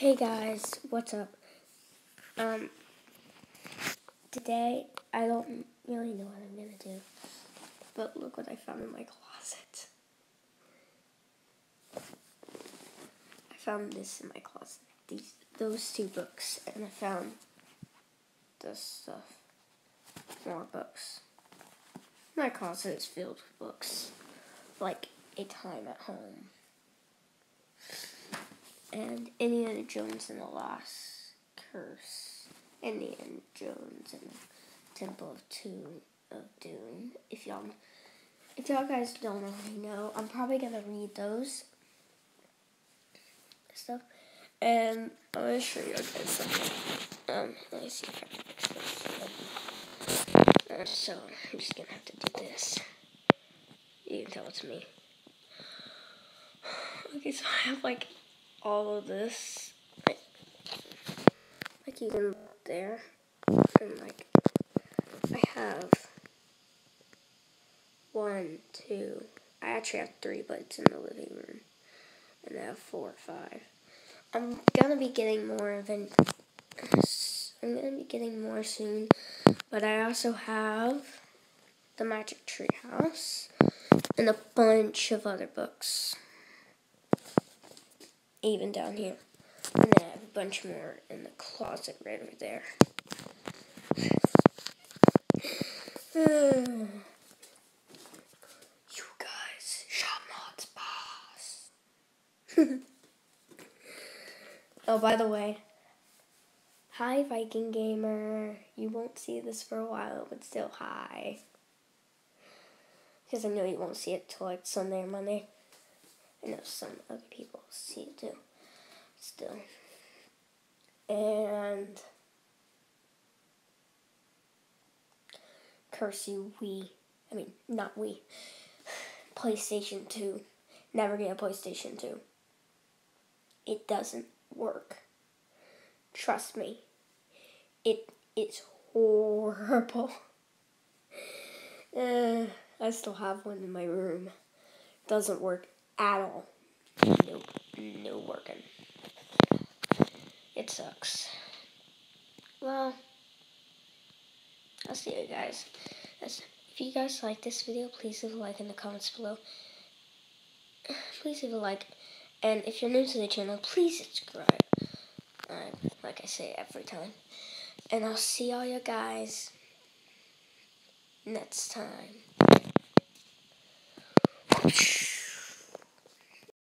Hey guys, what's up? Um, today I don't really know what I'm gonna do, but look what I found in my closet. I found this in my closet. These, those two books, and I found this stuff. More books. My closet is filled with books, like a time at home and Indiana Jones and the Lost Curse, Indiana Jones and the Temple of Doom, of Doom. If y'all, if y'all guys don't already know, I'm probably gonna read those stuff, and I'm gonna show you guys something. Um, let me see if I can fix this. Uh, so I'm just gonna have to do this. You can tell it's me. Okay, so I have like all of this, like, like you can there, and like I have one, two. I actually have three, but it's in the living room, and I have four or five. I'm gonna be getting more of an. I'm gonna be getting more soon, but I also have the Magic Tree House and a bunch of other books even down here. And then I have a bunch more in the closet right over there. you guys, Shaman's boss. oh, by the way, hi Viking Gamer. You won't see this for a while, but still hi. Because I know you won't see it till like Sunday or Monday. I know some other people see it too. Still. And curse you, Wii. I mean, not Wii. PlayStation 2. Never get a PlayStation 2. It doesn't work. Trust me. It It is horrible. Uh, I still have one in my room. Doesn't work at all. Nope, no working. It sucks. Well, I'll see you guys. If you guys like this video, please leave a like in the comments below. Please leave a like. And if you're new to the channel, please subscribe. Like I say every time. And I'll see all you guys next time.